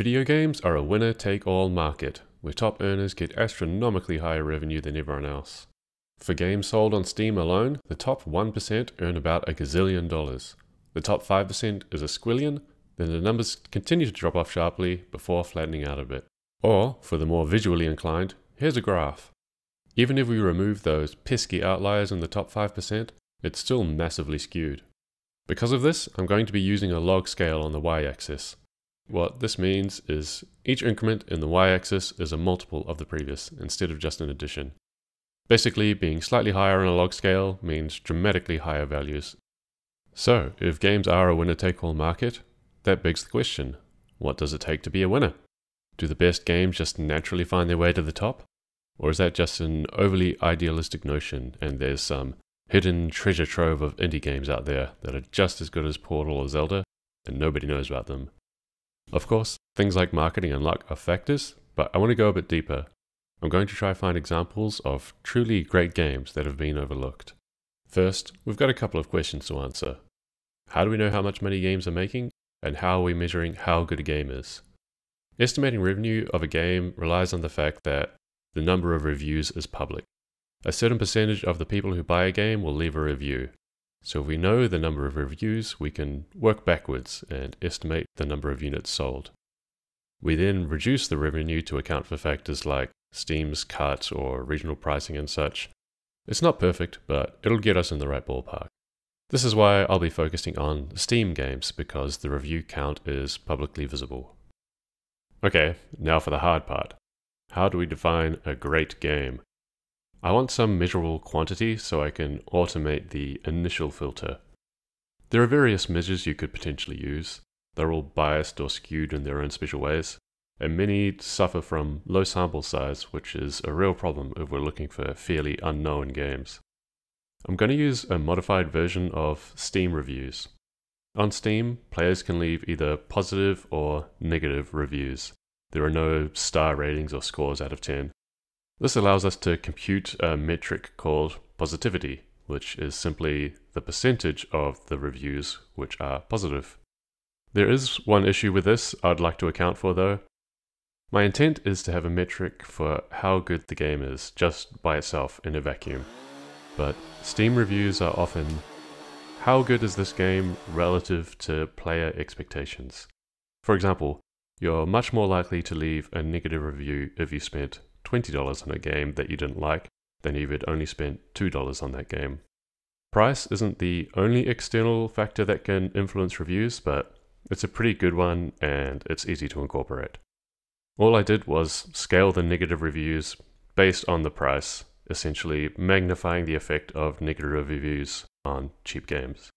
Video games are a winner take all market, where top earners get astronomically higher revenue than everyone else. For games sold on Steam alone, the top 1% earn about a gazillion dollars. The top 5% is a squillion, then the numbers continue to drop off sharply before flattening out a bit. Or, for the more visually inclined, here's a graph. Even if we remove those pesky outliers in the top 5%, it's still massively skewed. Because of this, I'm going to be using a log scale on the y-axis. What this means is each increment in the y-axis is a multiple of the previous, instead of just an addition. Basically, being slightly higher on a log scale means dramatically higher values. So, if games are a winner-take-all market, that begs the question, what does it take to be a winner? Do the best games just naturally find their way to the top? Or is that just an overly idealistic notion and there's some hidden treasure trove of indie games out there that are just as good as Portal or Zelda and nobody knows about them? Of course, things like marketing and luck are factors, but I want to go a bit deeper. I'm going to try to find examples of truly great games that have been overlooked. First, we've got a couple of questions to answer. How do we know how much money games are making, and how are we measuring how good a game is? Estimating revenue of a game relies on the fact that the number of reviews is public. A certain percentage of the people who buy a game will leave a review, so if we know the number of reviews, we can work backwards and estimate the number of units sold. We then reduce the revenue to account for factors like Steam's cut or regional pricing and such. It's not perfect, but it'll get us in the right ballpark. This is why I'll be focusing on Steam games because the review count is publicly visible. Okay, now for the hard part. How do we define a great game? I want some measurable quantity so I can automate the initial filter. There are various measures you could potentially use. They're all biased or skewed in their own special ways, and many suffer from low sample size, which is a real problem if we're looking for fairly unknown games. I'm going to use a modified version of Steam reviews. On Steam, players can leave either positive or negative reviews. There are no star ratings or scores out of 10. This allows us to compute a metric called positivity, which is simply the percentage of the reviews which are positive. There is one issue with this I'd like to account for though. My intent is to have a metric for how good the game is just by itself in a vacuum. But Steam reviews are often how good is this game relative to player expectations? For example, you're much more likely to leave a negative review if you spent $20 on a game that you didn't like than if you'd only spent $2 on that game. Price isn't the only external factor that can influence reviews, but it's a pretty good one and it's easy to incorporate. All I did was scale the negative reviews based on the price, essentially magnifying the effect of negative reviews on cheap games.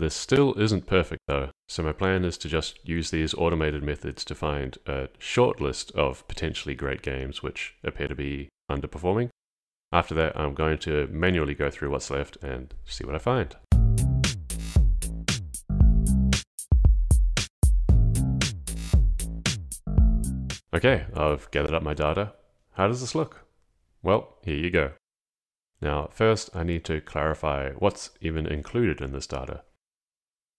This still isn't perfect though, so my plan is to just use these automated methods to find a short list of potentially great games which appear to be underperforming. After that, I'm going to manually go through what's left and see what I find. Okay, I've gathered up my data. How does this look? Well, here you go. Now, first I need to clarify what's even included in this data.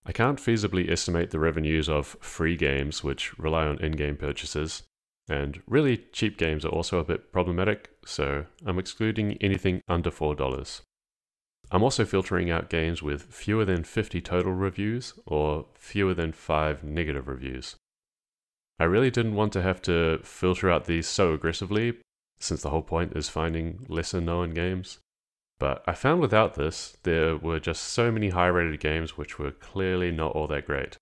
I can't feasibly estimate the revenues of free games which rely on in-game purchases, and really cheap games are also a bit problematic, so I'm excluding anything under $4. I'm also filtering out games with fewer than 50 total reviews or fewer than 5 negative reviews. I really didn't want to have to filter out these so aggressively, since the whole point is finding lesser known games. But I found without this, there were just so many high rated games which were clearly not all that great.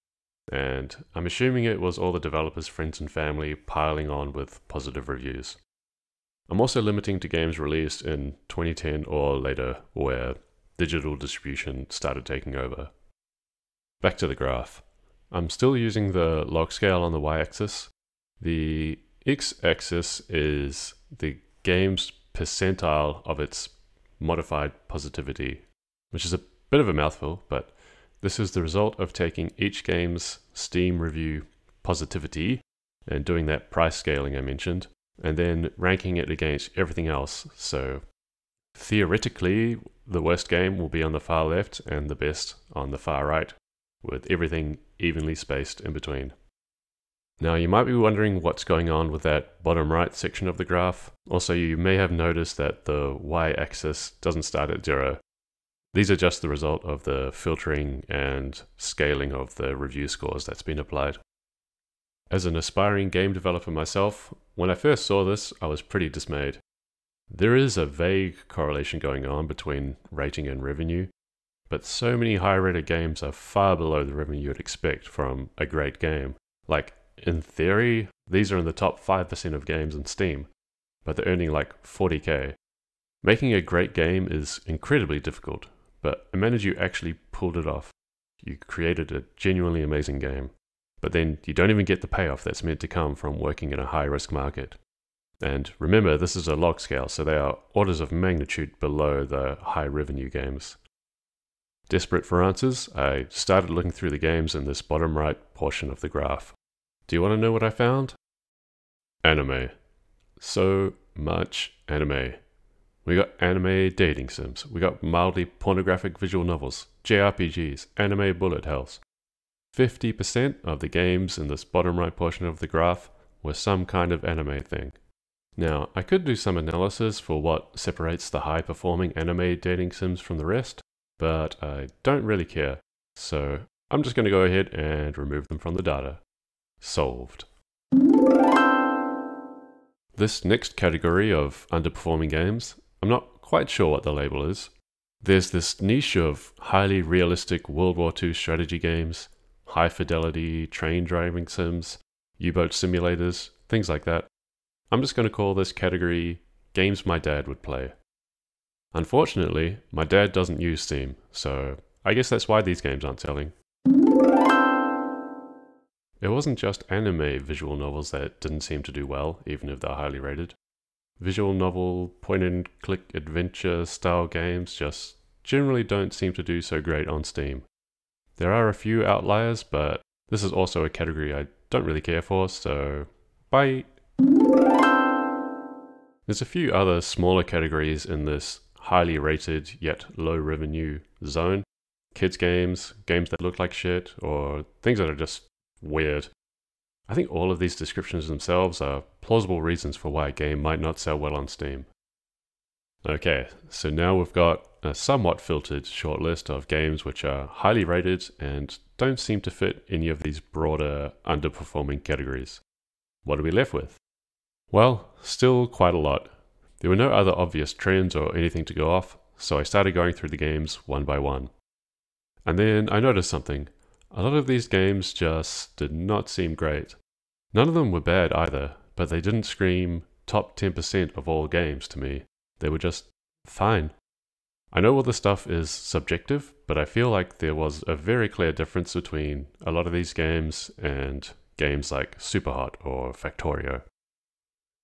And I'm assuming it was all the developers' friends and family piling on with positive reviews. I'm also limiting to games released in 2010 or later, where digital distribution started taking over. Back to the graph. I'm still using the log scale on the y axis. The x axis is the game's percentile of its modified positivity, which is a bit of a mouthful, but this is the result of taking each game's Steam review positivity and doing that price scaling I mentioned, and then ranking it against everything else. So theoretically, the worst game will be on the far left and the best on the far right, with everything evenly spaced in between. Now, you might be wondering what's going on with that bottom right section of the graph. Also, you may have noticed that the y-axis doesn't start at zero. These are just the result of the filtering and scaling of the review scores that's been applied. As an aspiring game developer myself, when I first saw this, I was pretty dismayed. There is a vague correlation going on between rating and revenue, but so many high rated games are far below the revenue you'd expect from a great game. Like, in theory, these are in the top 5% of games in Steam, but they're earning like 40k. Making a great game is incredibly difficult, but imagine you actually pulled it off. You created a genuinely amazing game, but then you don't even get the payoff that's meant to come from working in a high risk market. And remember, this is a log scale, so they are orders of magnitude below the high revenue games. Desperate for answers, I started looking through the games in this bottom right portion of the graph. Do you want to know what I found? Anime. So much anime. We got anime dating sims, we got mildly pornographic visual novels, JRPGs, anime bullet hells. 50% of the games in this bottom right portion of the graph were some kind of anime thing. Now, I could do some analysis for what separates the high performing anime dating sims from the rest, but I don't really care, so I'm just going to go ahead and remove them from the data. Solved. This next category of underperforming games, I'm not quite sure what the label is. There's this niche of highly realistic World War II strategy games, high fidelity train driving sims, U boat simulators, things like that. I'm just going to call this category games my dad would play. Unfortunately, my dad doesn't use Steam, so I guess that's why these games aren't selling. It wasn't just anime visual novels that didn't seem to do well, even if they're highly rated. Visual novel, point and click adventure style games just generally don't seem to do so great on Steam. There are a few outliers, but this is also a category I don't really care for, so bye! There's a few other smaller categories in this highly rated yet low revenue zone. Kids games, games that look like shit, or things that are just weird. I think all of these descriptions themselves are plausible reasons for why a game might not sell well on Steam. Okay, so now we've got a somewhat filtered shortlist of games which are highly rated and don't seem to fit any of these broader underperforming categories. What are we left with? Well, still quite a lot. There were no other obvious trends or anything to go off, so I started going through the games one by one. And then I noticed something. A lot of these games just did not seem great. None of them were bad either, but they didn't scream top 10% of all games to me. They were just fine. I know all this stuff is subjective, but I feel like there was a very clear difference between a lot of these games and games like Superhot or Factorio.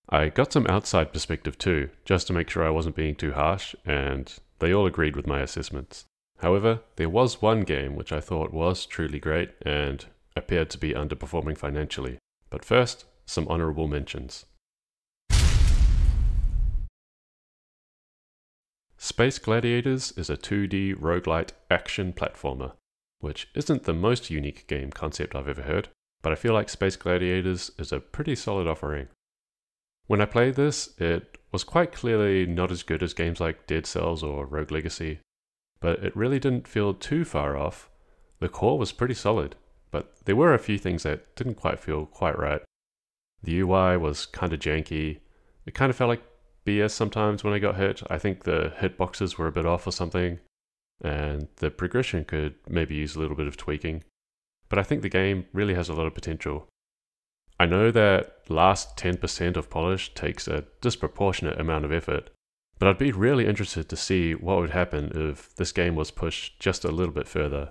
I got some outside perspective too, just to make sure I wasn't being too harsh, and they all agreed with my assessments. However, there was one game which I thought was truly great and appeared to be underperforming financially. But first, some honorable mentions. Space Gladiators is a 2D roguelite action platformer, which isn't the most unique game concept I've ever heard, but I feel like Space Gladiators is a pretty solid offering. When I played this, it was quite clearly not as good as games like Dead Cells or Rogue Legacy, but it really didn't feel too far off. The core was pretty solid, but there were a few things that didn't quite feel quite right. The UI was kind of janky. It kind of felt like BS sometimes when I got hit. I think the hitboxes were a bit off or something, and the progression could maybe use a little bit of tweaking. But I think the game really has a lot of potential. I know that last 10% of polish takes a disproportionate amount of effort, but I'd be really interested to see what would happen if this game was pushed just a little bit further.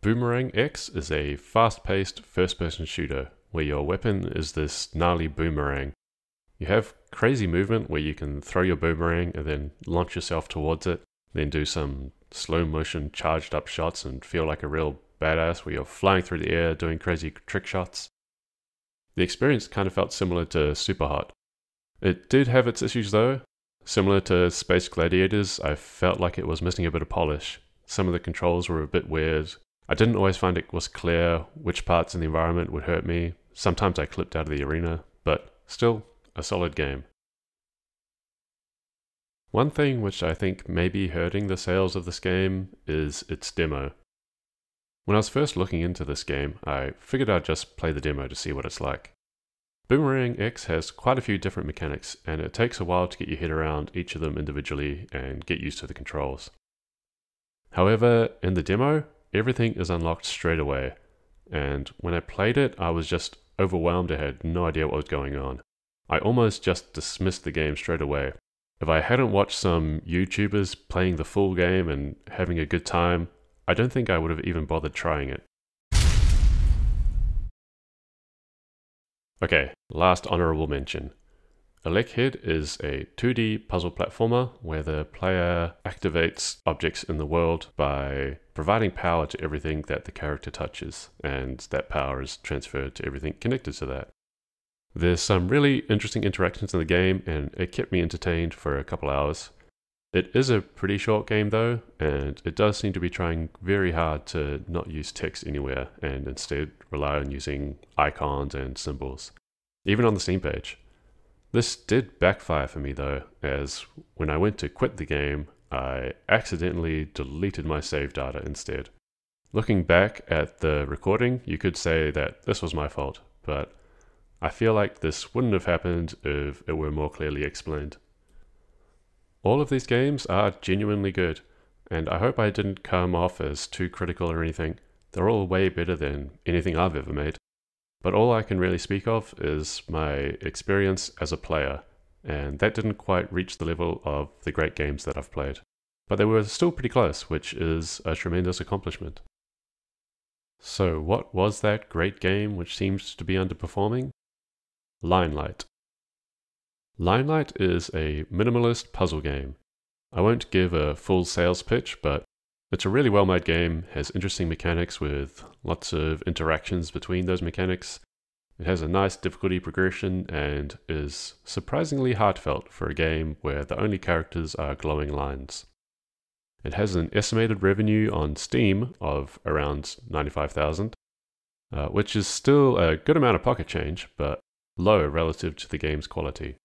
Boomerang X is a fast paced first person shooter where your weapon is this gnarly boomerang. You have crazy movement where you can throw your boomerang and then launch yourself towards it, then do some slow motion charged up shots and feel like a real badass where you're flying through the air doing crazy trick shots. The experience kind of felt similar to Superhot. It did have its issues though. Similar to Space Gladiators, I felt like it was missing a bit of polish. Some of the controls were a bit weird. I didn't always find it was clear which parts in the environment would hurt me. Sometimes I clipped out of the arena, but still a solid game. One thing which I think may be hurting the sales of this game is its demo. When I was first looking into this game, I figured I'd just play the demo to see what it's like. Boomerang X has quite a few different mechanics, and it takes a while to get your head around each of them individually and get used to the controls. However, in the demo, everything is unlocked straight away, and when I played it, I was just overwhelmed. I had no idea what was going on. I almost just dismissed the game straight away. If I hadn't watched some YouTubers playing the full game and having a good time, I don't think I would have even bothered trying it. Okay, last honorable mention. Elechead is a 2D puzzle platformer where the player activates objects in the world by providing power to everything that the character touches, and that power is transferred to everything connected to that. There's some really interesting interactions in the game, and it kept me entertained for a couple hours. It is a pretty short game though, and it does seem to be trying very hard to not use text anywhere and instead rely on using icons and symbols, even on the Steam page. This did backfire for me though, as when I went to quit the game, I accidentally deleted my save data instead. Looking back at the recording, you could say that this was my fault, but I feel like this wouldn't have happened if it were more clearly explained. All of these games are genuinely good, and I hope I didn't come off as too critical or anything. They're all way better than anything I've ever made. But all I can really speak of is my experience as a player, and that didn't quite reach the level of the great games that I've played. But they were still pretty close, which is a tremendous accomplishment. So, what was that great game which seems to be underperforming? Linelight. Linelight is a minimalist puzzle game. I won't give a full sales pitch, but it's a really well made game, has interesting mechanics with lots of interactions between those mechanics. It has a nice difficulty progression and is surprisingly heartfelt for a game where the only characters are glowing lines. It has an estimated revenue on Steam of around 95,000, uh, which is still a good amount of pocket change, but low relative to the game's quality.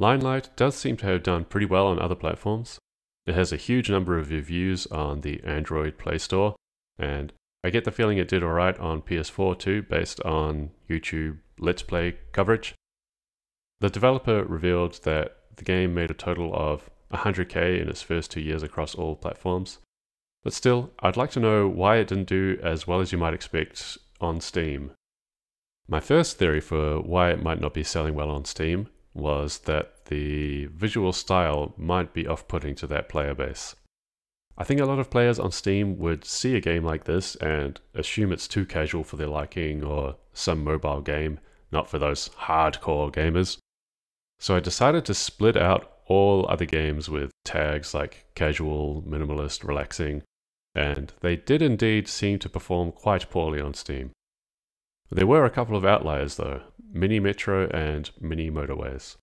Linelight does seem to have done pretty well on other platforms. It has a huge number of reviews on the Android Play Store, and I get the feeling it did alright on PS4 too, based on YouTube Let's Play coverage. The developer revealed that the game made a total of 100k in its first two years across all platforms. But still, I'd like to know why it didn't do as well as you might expect on Steam. My first theory for why it might not be selling well on Steam was that the visual style might be off putting to that player base. I think a lot of players on Steam would see a game like this and assume it's too casual for their liking or some mobile game, not for those hardcore gamers. So I decided to split out all other games with tags like casual, minimalist, relaxing, and they did indeed seem to perform quite poorly on Steam. There were a couple of outliers though, Mini Metro and Mini Motorways.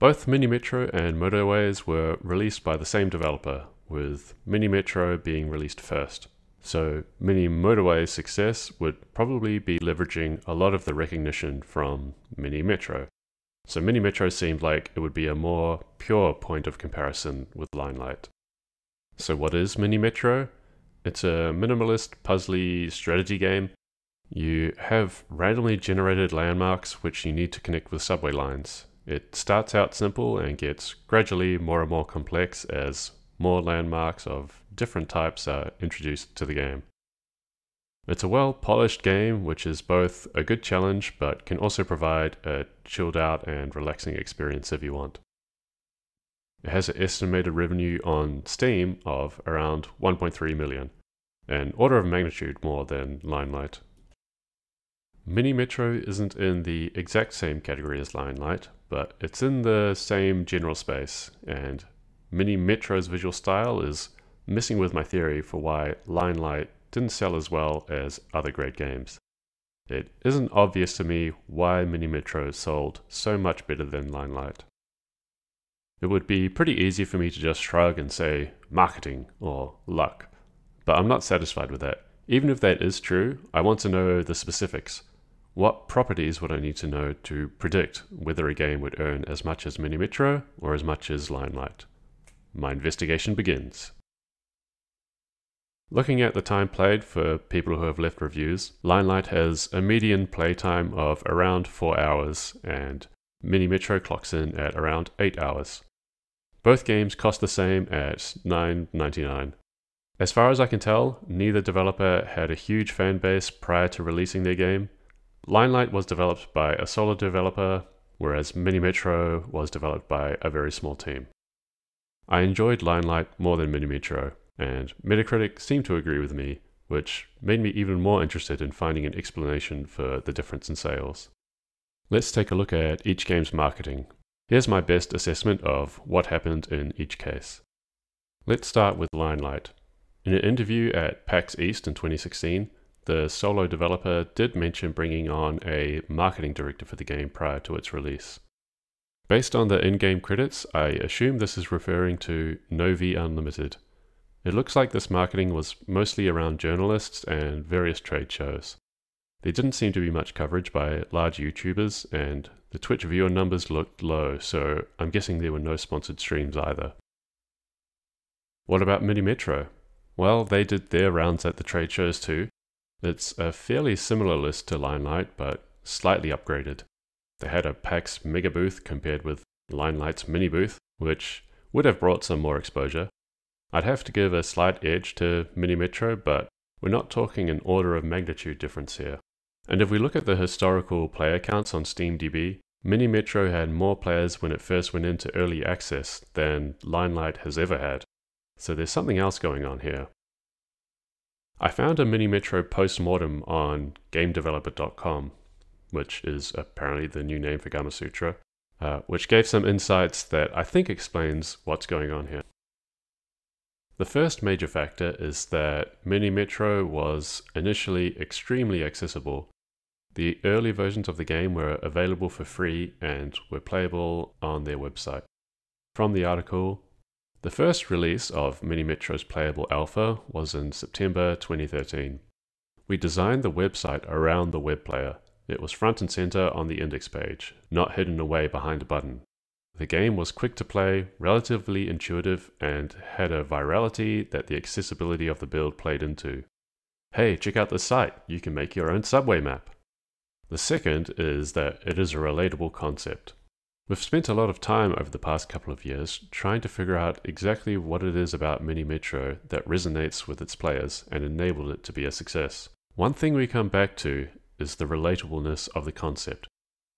Both Mini Metro and Motorways were released by the same developer, with Mini Metro being released first. So Mini Motorway's success would probably be leveraging a lot of the recognition from Mini Metro. So Mini Metro seemed like it would be a more pure point of comparison with Linelight. So what is Mini Metro? It's a minimalist, puzzly strategy game you have randomly generated landmarks which you need to connect with subway lines. It starts out simple and gets gradually more and more complex as more landmarks of different types are introduced to the game. It's a well polished game which is both a good challenge but can also provide a chilled out and relaxing experience if you want. It has an estimated revenue on Steam of around 1.3 million, an order of magnitude more than Linelight. Mini Metro isn't in the exact same category as Linelight, but it's in the same general space, and Mini Metro's visual style is messing with my theory for why Linelight didn't sell as well as other great games. It isn't obvious to me why Mini Metro sold so much better than Linelight. It would be pretty easy for me to just shrug and say marketing or luck, But I'm not satisfied with that. Even if that is true, I want to know the specifics. What properties would I need to know to predict whether a game would earn as much as Minimetro or as much as Linelight? My investigation begins. Looking at the time played for people who have left reviews, Linelight has a median playtime of around 4 hours and Minimetro clocks in at around 8 hours. Both games cost the same at $9.99. As far as I can tell, neither developer had a huge fan base prior to releasing their game. Linelight was developed by a solo developer, whereas Minimetro was developed by a very small team. I enjoyed Linelight more than Minimetro, and Metacritic seemed to agree with me, which made me even more interested in finding an explanation for the difference in sales. Let's take a look at each game's marketing. Here's my best assessment of what happened in each case. Let's start with Linelight. In an interview at PAX East in 2016, the solo developer did mention bringing on a marketing director for the game prior to its release. Based on the in game credits, I assume this is referring to Novi Unlimited. It looks like this marketing was mostly around journalists and various trade shows. There didn't seem to be much coverage by large YouTubers, and the Twitch viewer numbers looked low, so I'm guessing there were no sponsored streams either. What about Minimetro? Well, they did their rounds at the trade shows too. It's a fairly similar list to Linelight, but slightly upgraded. They had a PAX mega booth compared with Linelight's mini booth, which would have brought some more exposure. I'd have to give a slight edge to Mini Metro, but we're not talking an order of magnitude difference here. And if we look at the historical player counts on SteamDB, Mini Metro had more players when it first went into early access than Linelight has ever had. So there's something else going on here. I found a Minimetro postmortem on GameDeveloper.com, which is apparently the new name for Gamasutra, uh, which gave some insights that I think explains what's going on here. The first major factor is that Mini Metro was initially extremely accessible. The early versions of the game were available for free and were playable on their website. From the article, the first release of Mini Metro's playable alpha was in September 2013. We designed the website around the web player. It was front and center on the index page, not hidden away behind a button. The game was quick to play, relatively intuitive, and had a virality that the accessibility of the build played into. Hey, check out this site, you can make your own subway map. The second is that it is a relatable concept. We've spent a lot of time over the past couple of years trying to figure out exactly what it is about Mini Metro that resonates with its players and enabled it to be a success. One thing we come back to is the relatableness of the concept.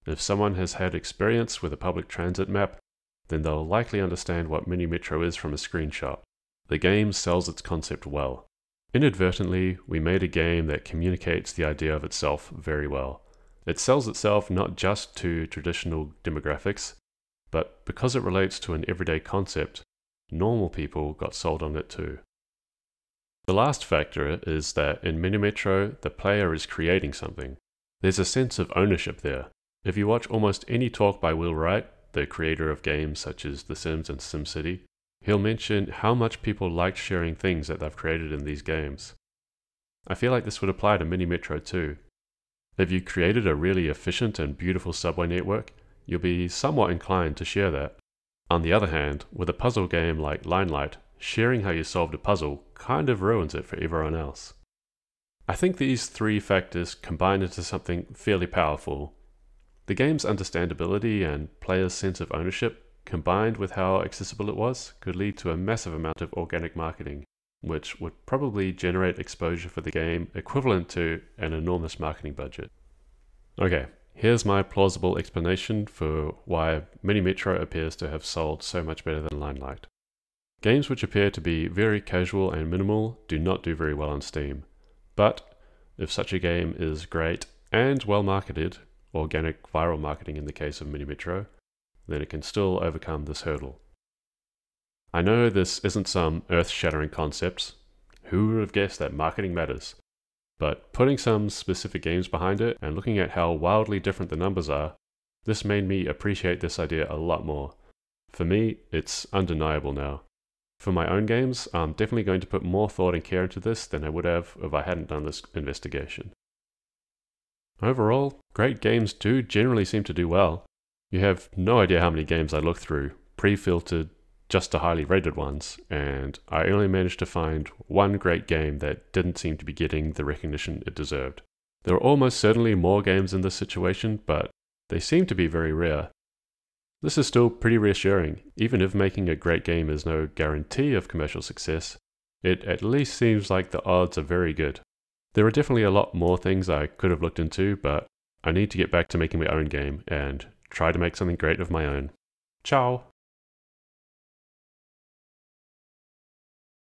If someone has had experience with a public transit map, then they'll likely understand what Mini Metro is from a screenshot. The game sells its concept well. Inadvertently, we made a game that communicates the idea of itself very well. It sells itself not just to traditional demographics, but because it relates to an everyday concept, normal people got sold on it too. The last factor is that in Minimetro, the player is creating something. There's a sense of ownership there. If you watch almost any talk by Will Wright, the creator of games such as The Sims and SimCity, he'll mention how much people liked sharing things that they've created in these games. I feel like this would apply to Minimetro too. If you created a really efficient and beautiful subway network, you'll be somewhat inclined to share that. On the other hand, with a puzzle game like Linelight, sharing how you solved a puzzle kind of ruins it for everyone else. I think these three factors combine into something fairly powerful. The game's understandability and players' sense of ownership, combined with how accessible it was, could lead to a massive amount of organic marketing which would probably generate exposure for the game equivalent to an enormous marketing budget. Okay, here's my plausible explanation for why Minimetro appears to have sold so much better than Linelight. Games which appear to be very casual and minimal do not do very well on Steam. But if such a game is great and well marketed, organic viral marketing in the case of Minimetro, then it can still overcome this hurdle. I know this isn't some earth shattering concept. Who would have guessed that marketing matters? But putting some specific games behind it and looking at how wildly different the numbers are, this made me appreciate this idea a lot more. For me, it's undeniable now. For my own games, I'm definitely going to put more thought and care into this than I would have if I hadn't done this investigation. Overall, great games do generally seem to do well. You have no idea how many games I looked through, pre filtered just the highly rated ones, and I only managed to find one great game that didn't seem to be getting the recognition it deserved. There are almost certainly more games in this situation, but they seem to be very rare. This is still pretty reassuring, even if making a great game is no guarantee of commercial success, it at least seems like the odds are very good. There are definitely a lot more things I could have looked into, but I need to get back to making my own game and try to make something great of my own. Ciao!